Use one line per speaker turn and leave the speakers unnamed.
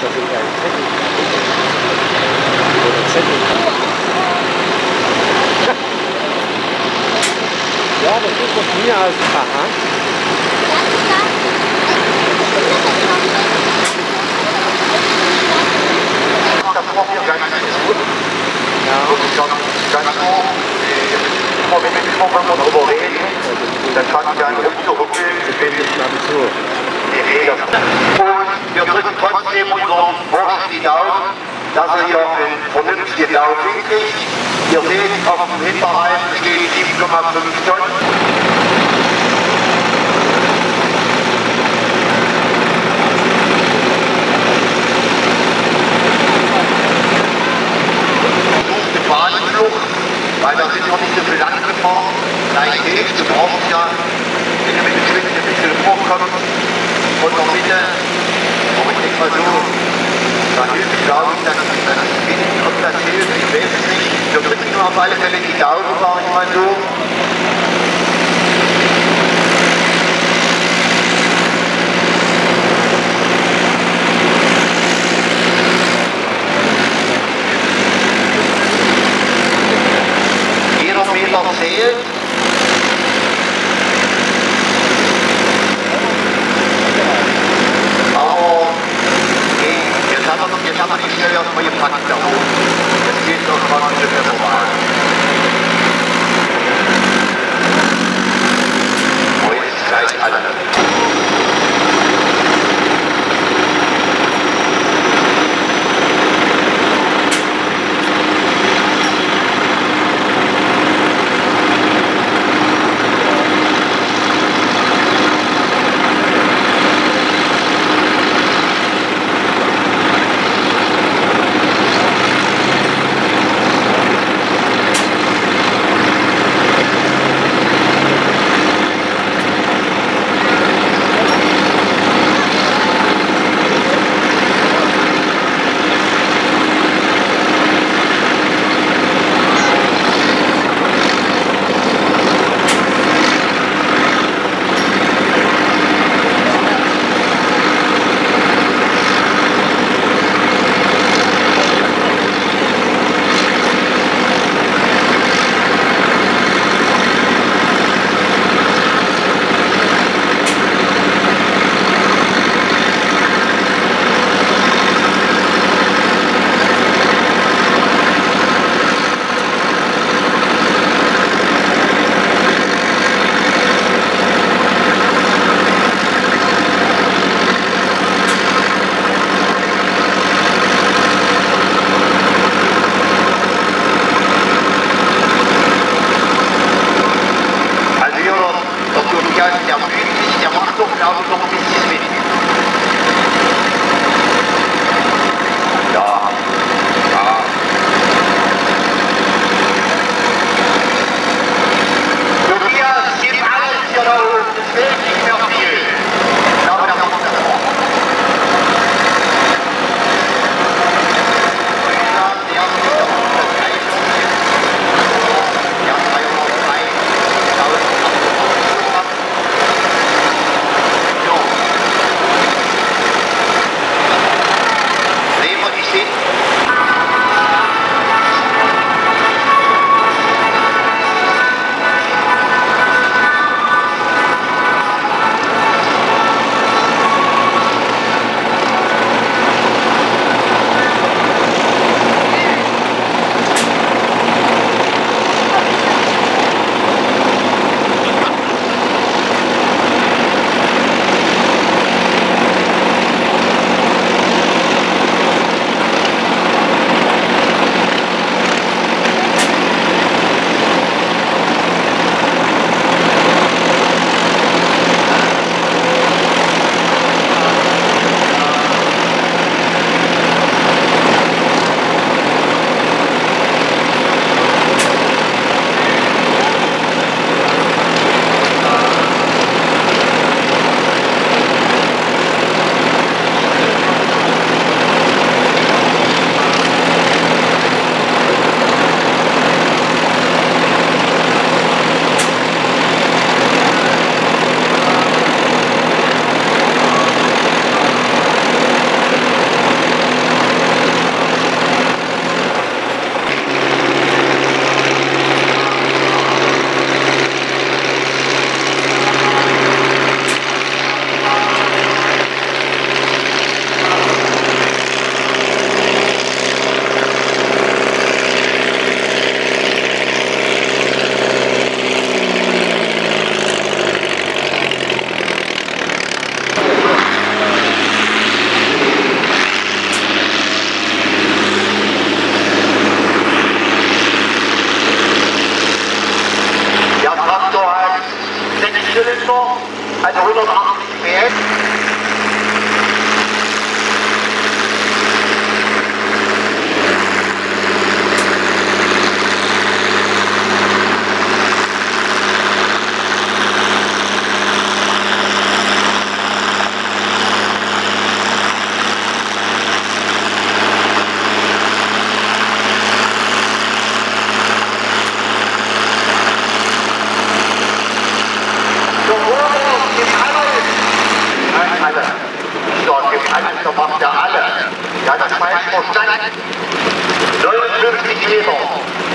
Das sind ja Zettel. Oder Zettel. Ja, das ist von mir als. Aha.
Dann fangen wir an rumzuhuckeln, wenn
Ich glaube
wir drücken trotzdem unseren Wurst die Daumen, dass er hier einen vernünftigen Lauf hinkriegt. Ihr seht, auf dem Hinterrhein stehen 7,5 Tonnen. weil da sind noch nicht so viel lang gefahren. Gleich hilft, du brauchst ja, wenn du mit dem Schwimmen ein bisschen vorkommst, von der Mitte, da hilft, glaube ich, das Finden, ob das weiß es nicht. Wir nur auf alle Fälle die Daumen, sage ich mal so. Meter zählt. Jetzt haben wir, die Stelle erstmal gepackt da oben. Jetzt geht es irgendwann ein bisschen normal. Heute ist gleich alle. so macht er alle. Ja, das weiß man seit 59 Jahren.